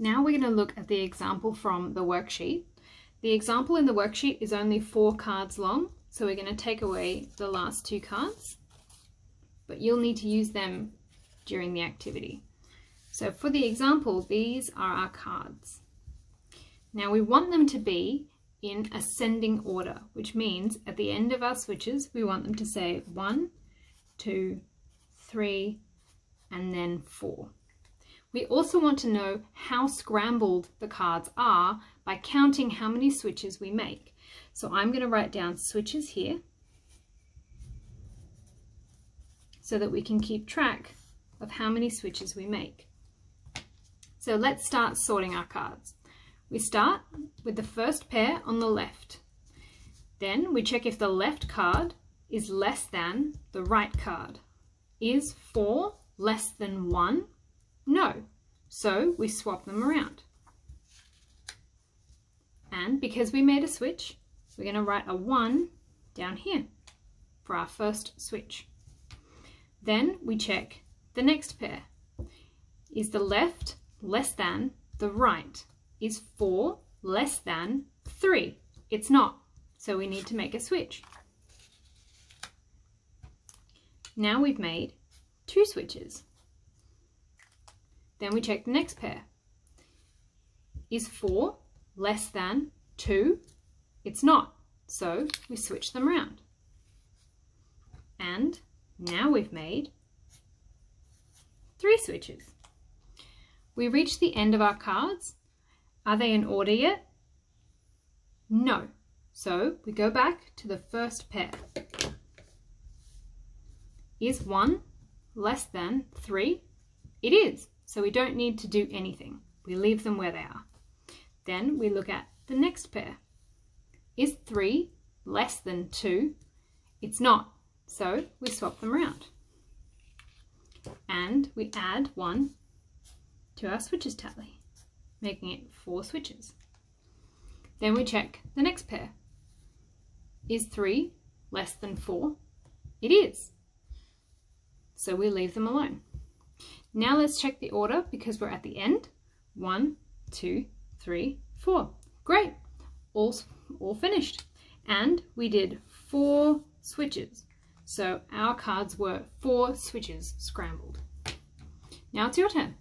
Now we're going to look at the example from the worksheet. The example in the worksheet is only four cards long, so we're going to take away the last two cards, but you'll need to use them during the activity. So for the example, these are our cards. Now we want them to be in ascending order, which means at the end of our switches, we want them to say one, two, three, and then four. We also want to know how scrambled the cards are by counting how many switches we make. So I'm going to write down switches here so that we can keep track of how many switches we make. So let's start sorting our cards. We start with the first pair on the left. Then we check if the left card is less than the right card. Is 4 less than 1? No. So we swap them around. And because we made a switch, we're going to write a 1 down here for our first switch. Then we check the next pair. Is the left less than the right? Is 4 less than 3? It's not, so we need to make a switch. Now we've made two switches. Then we check the next pair. Is 4 less than 2? It's not, so we switch them around. And now we've made three switches. We reach the end of our cards. Are they in order yet? No. So we go back to the first pair. Is 1 less than 3? It is, so we don't need to do anything. We leave them where they are. Then we look at the next pair. Is 3 less than 2? It's not, so we swap them around. And we add 1 to our switches tally, making it 4 switches. Then we check the next pair. Is 3 less than 4? It is, so we leave them alone. Now let's check the order because we're at the end. One, two, three, four. Great, all, all finished. And we did four switches. So our cards were four switches scrambled. Now it's your turn.